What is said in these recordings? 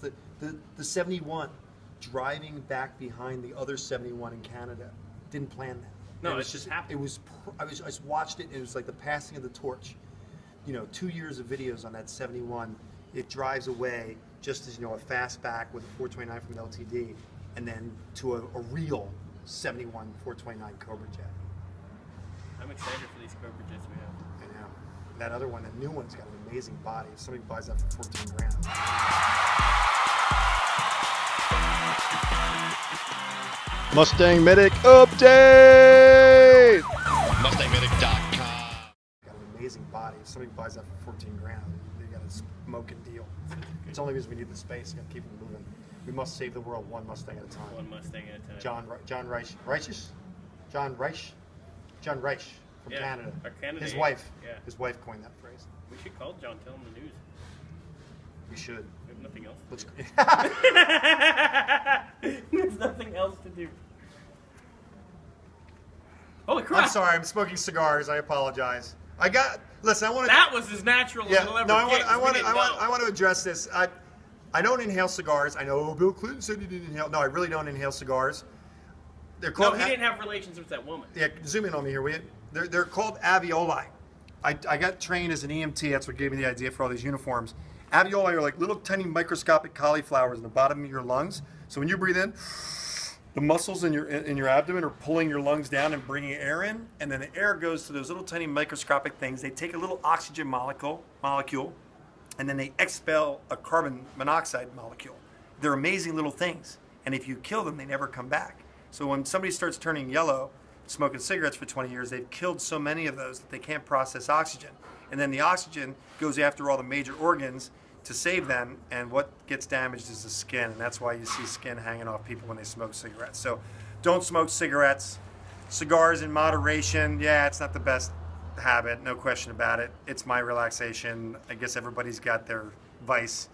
The, the, the 71 driving back behind the other 71 in Canada. Didn't plan that. No, It it's just happened. It was. I was. I just watched it. and It was like the passing of the torch. You know, two years of videos on that 71. It drives away just as you know a fastback with a 429 from LTD, and then to a, a real 71 429 Cobra jet. I'm excited for these Cobra jets we have. I know. That other one, that new one's got an amazing body. If somebody buys that for 14 grand. Mustang Medic update! MustangMedic.com. got an amazing body. If somebody buys that for 14 grand, they got a smoking deal. It's only because we need the space. Got to keep it moving. We must save the world one Mustang at a time. One Mustang at a time. John John Reich, Reiches, John Reich, John Reich from Yeah, Canada. our Canada His wife. yeah. His wife coined that phrase. We should call John, tell him the news. We should. We have nothing else. Let's. There's nothing else to do. Holy crap! I'm sorry. I'm smoking cigars. I apologize. I got. Listen. I want to. That was as natural as Yeah, it'll ever no, I want, get, I 'cause we want, didn't I want. I want to address this. I, I don't inhale cigars. I know Bill Clinton said he didn't inhale. No, I really don't inhale cigars. They're called. No, he didn't have relations with that woman. Yeah, zoom in on me here, will you? They're, they're called alveoli. I, I got trained as an EMT. That's what gave me the idea for all these uniforms. Alveoli are like little tiny microscopic cauliflowers in the bottom of your lungs. So when you breathe in, the muscles in your in your abdomen are pulling your lungs down and bringing air in, and then the air goes to those little tiny microscopic things. They take a little oxygen molecule molecule, and then they expel a carbon monoxide molecule. They're amazing little things, and if you kill them, they never come back. So when somebody starts turning yellow, smoking cigarettes for 20 years, they've killed so many of those that they can't process oxygen, and then the oxygen goes after all the major organs to save them, and what gets damaged is the skin, and that's why you see skin hanging off people when they smoke cigarettes. So don't smoke cigarettes. Cigars in moderation, yeah, it's not the best habit, no question about it. It's my relaxation. I guess everybody's got their vice,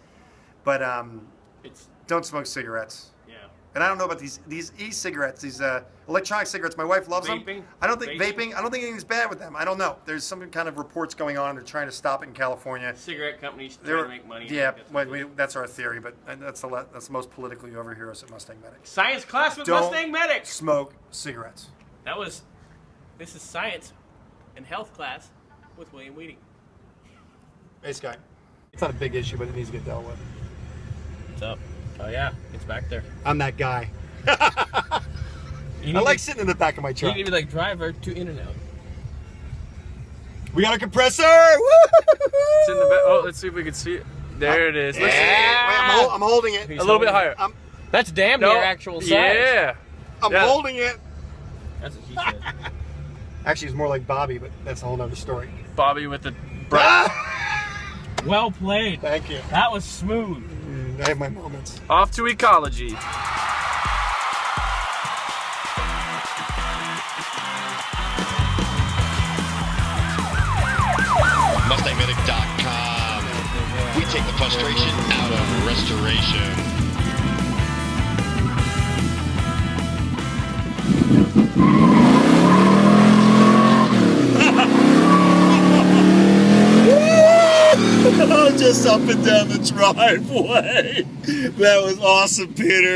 but um, It's don't smoke cigarettes. Yeah. And I don't know about these these e-cigarettes, these uh, electronic cigarettes. My wife loves Vaping? them. I don't think Vaping? vaping. I don't think anything's bad with them. I don't know. There's some kind of reports going on. They're trying to stop it in California. Cigarette companies They're- trying to make money. Yeah, That's well, we, that's our theory, but that's the le- that's the most politically over here at Mustang Medics. Science class with Don't Mustang Medics. Smoke cigarettes. That was. This is science and health class with William Wieting. Hey, Sky. It's not a big issue, but it needs to get dealt with. What's up? Oh yeah, it's back there. I'm that guy. I like to, sitting in the back of my truck. you truck. need to be like driver to in and out. We got a compressor. It's in the back. Oh, let's see if we can see it. There it is. Yeah. Let's see. Wait, I'm, hol- I'm holding it. A little bit higher. I'm, That's damn No. near actual size. Yeah. I'm Yeah. holding it. That's what she said. Actually, it's more like Bobby, but that's a whole nother story. Bobby with the well played. Thank you. That was smooth. Mm, I have my moments. off to ecology. MustangMedic.com. We take the frustration out of restoration. Just up and down the driveway. That was awesome, Peter.